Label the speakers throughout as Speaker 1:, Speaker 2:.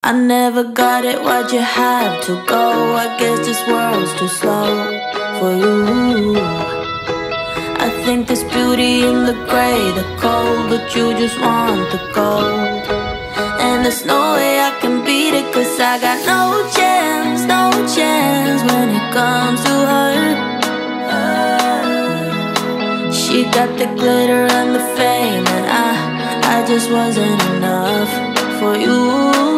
Speaker 1: I never got it, why'd you have to go? I guess this world's too slow for you. I think there's beauty in the gray, the cold, but you just want the gold. And there's no way I can beat it, cause I got no chance, no chance when it comes to her. She got the glitter and the fame, and I, I just wasn't enough for you.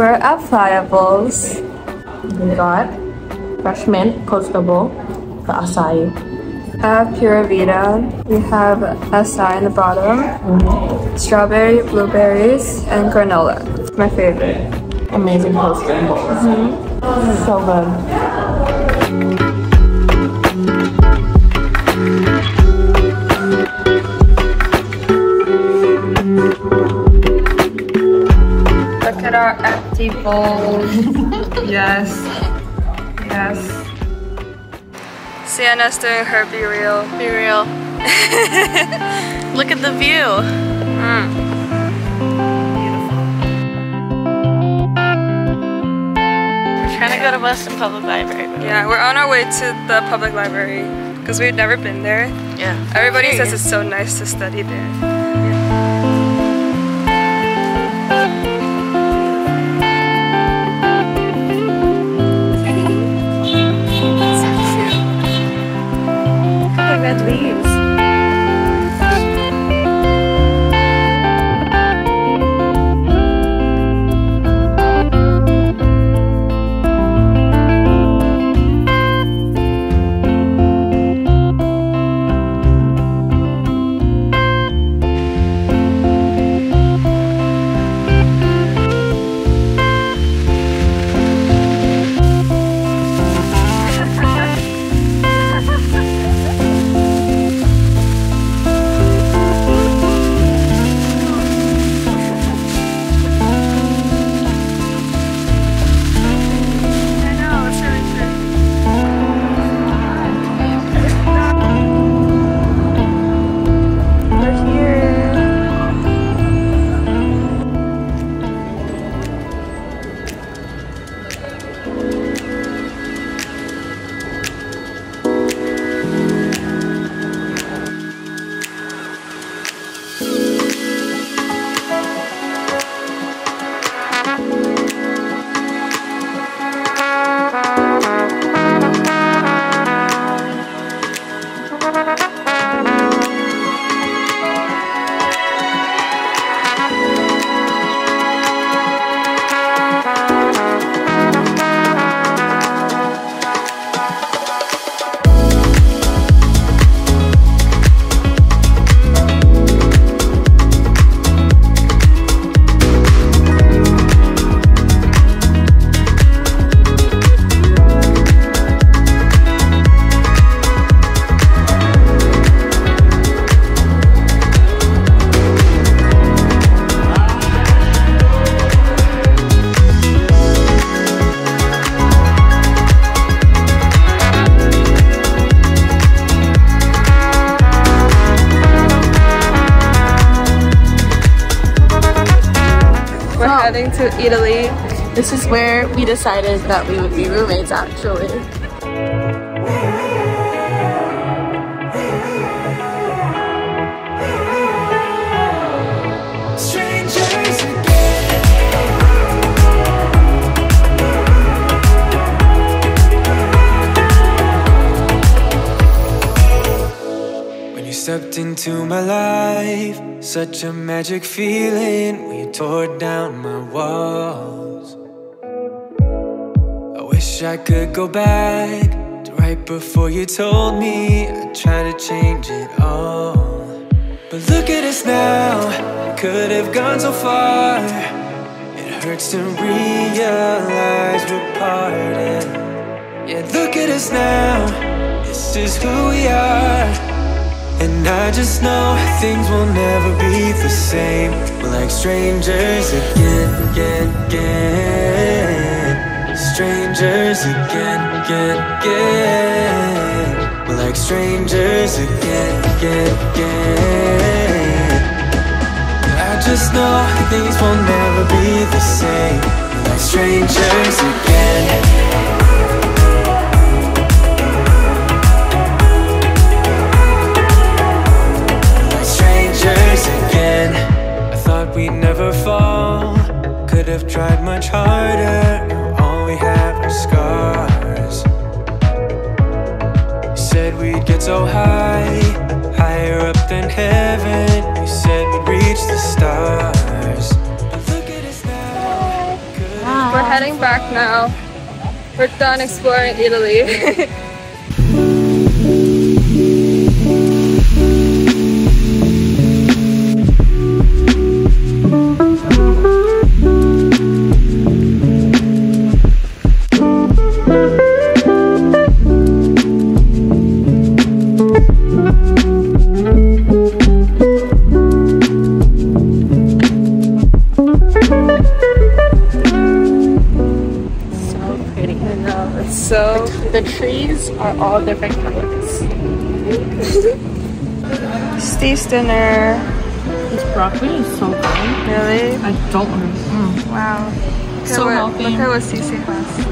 Speaker 2: We're at Playa Bowls. We got fresh mint, coastable, the acai. At Pura Vida, we have acai in the bottom, strawberry, blueberries, and granola. My favorite.
Speaker 3: Amazing toasting bowls. Mm-hmm. So good.
Speaker 2: Look at our empty bowls. yes. Yes. Sienna's doing her BeReal.
Speaker 4: Be real. Look at the view. Hmm. We're trying to go to Boston Public Library. but-
Speaker 2: Yeah, we're on our way to the public library because we've never been there.
Speaker 4: Yeah.
Speaker 2: Everybody says it's so nice to study there. Heading to Eataly.
Speaker 4: This is where we decided that we would be roommates actually.
Speaker 5: Stepped into my life, such a magic feeling you tore down my walls. I wish I could go back to right before you told me I'd try to change it all. But look at us now, could have gone so far. It hurts to realize we're parted. Yeah, look at us now, this is who we are. And I just know things will never be the same. We're like strangers again, again, again. strangers again, again, again. We're like strangers again, again, again. I just know things will never be the same. We're like strangers again. Have tried much harder. Now all we have are scars. You said we'd get so high, higher up than heaven. You said we'd reach the stars.
Speaker 2: We're heading back now. We're done exploring
Speaker 3: Eataly. are all different colors.
Speaker 2: Steve's dinner.
Speaker 3: This broccoli is so good.
Speaker 2: Really?
Speaker 3: I don't understand. Mm.
Speaker 2: Wow. Look
Speaker 3: So
Speaker 2: what,
Speaker 3: healthy.
Speaker 2: Look at what Cece has.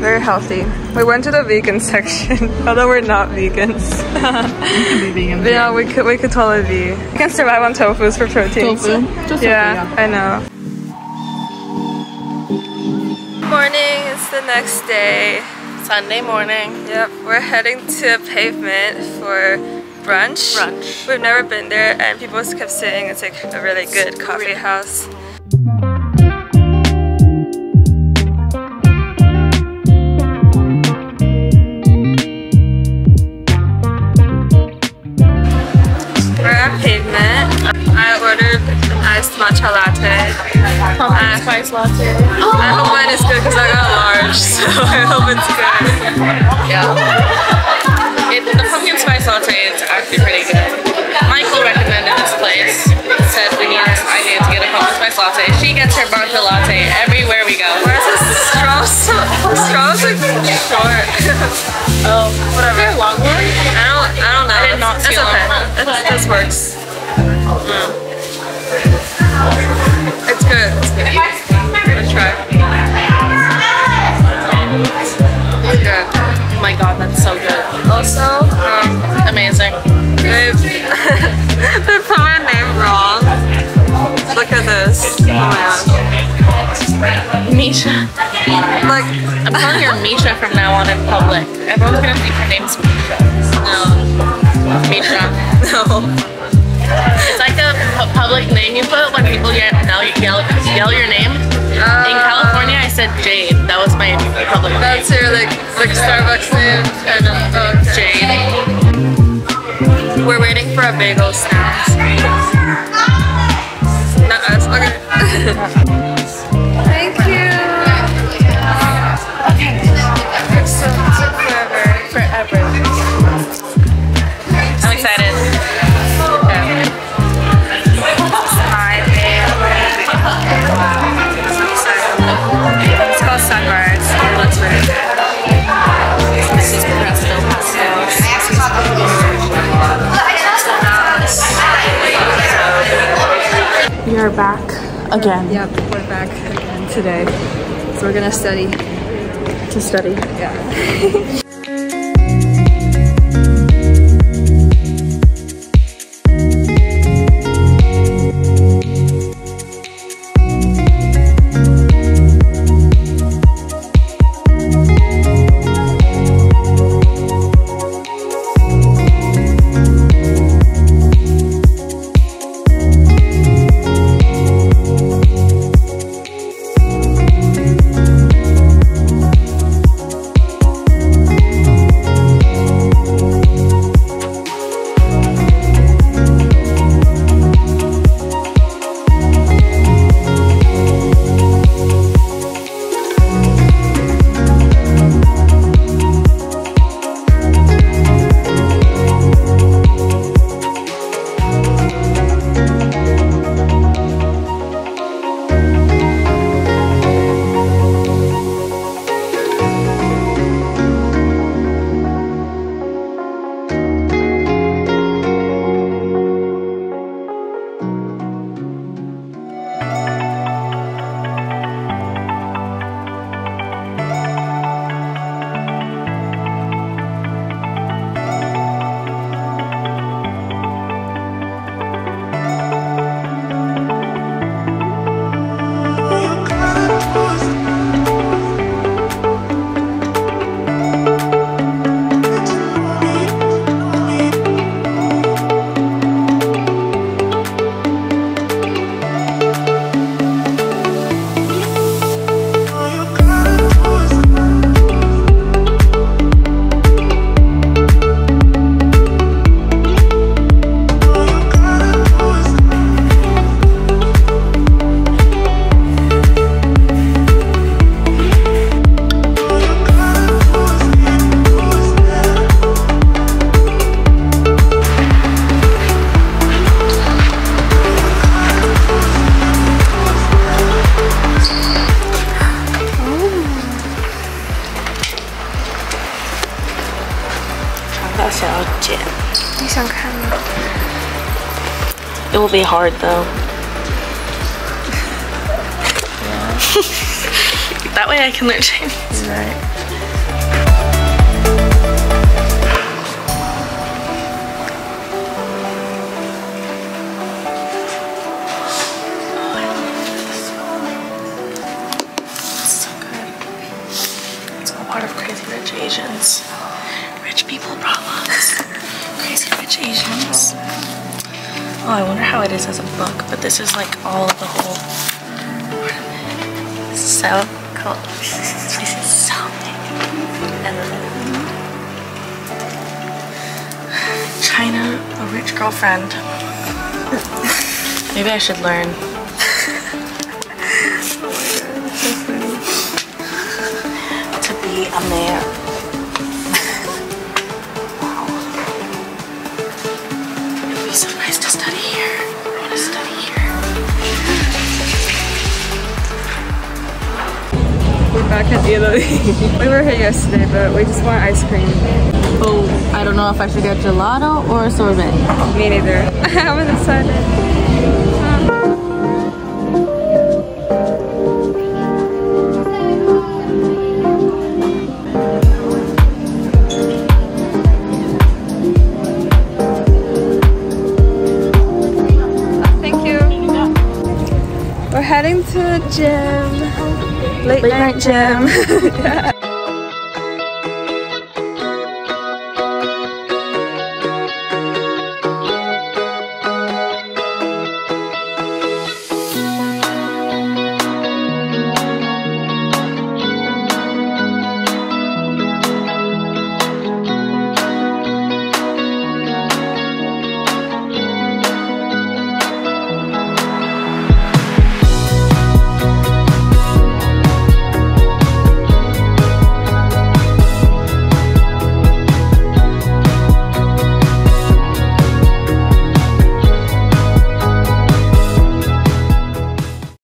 Speaker 2: Very healthy. We went to the vegan section, although we're not vegans.
Speaker 3: be vegan.
Speaker 2: Yeah, we could we could totally be. We can survive on tofus for protein.
Speaker 3: Tofu? Just
Speaker 2: yeah,
Speaker 3: tofu,
Speaker 2: I know. Morning, it's the next day.
Speaker 3: Sunday morning.
Speaker 2: Yep, we're heading to a Pavement for brunch.
Speaker 3: Brunch.
Speaker 2: We've never been there, and people kept saying it's like a really good coffee house. We're at Pavement. I ordered an iced matcha latte.
Speaker 3: Pumpkin spice latte.
Speaker 2: I hope mine is good because I got large, so I hope it's good.
Speaker 3: Yeah. It, the pumpkin spice latte is actually pretty good. Michael recommended this place. Said we need I need to get a pumpkin spice latte. She gets her matcha latte everywhere we go.
Speaker 2: Why is this straw so straw is like short?
Speaker 3: Oh, whatever. Is a long one?
Speaker 2: I don't I don't know.
Speaker 3: I did not see a
Speaker 2: okay. It's- This works. It's
Speaker 3: my god, that's so good.
Speaker 2: Also, um,
Speaker 3: Amazing.
Speaker 2: they they put my name wrong. Look at this. Oh my god.
Speaker 3: Misha.
Speaker 2: Like
Speaker 3: I'm calling her Misha from now on in public. Everyone's gonna think her name's Misha.
Speaker 2: no.
Speaker 3: Misha.
Speaker 2: No.
Speaker 3: Public name you put when people yell, yell, yell, yell your name. In uh, California, I said Jade. That was my public name.
Speaker 2: That's your like like Starbucks name kind uh, of oh, okay.
Speaker 3: Jade.
Speaker 2: We're waiting for a bagel snack. Not us. Okay. are back.
Speaker 3: Again.
Speaker 2: Yep, we're back again today. So we're gonna study.
Speaker 3: To study.
Speaker 2: Yeah.
Speaker 3: be hard though. that way I can learn Chinese.
Speaker 2: Right.
Speaker 3: This is so big. China, a rich girlfriend. Maybe I should learn. to be a man.
Speaker 2: Back at Eataly. we were here yesterday, but we just want ice cream.
Speaker 3: Oh, I don't know if I should get gelato or sorbet.
Speaker 2: Me neither. I haven't decided. Thank you. We're heading to the gym. Late, night, gym. Yeah.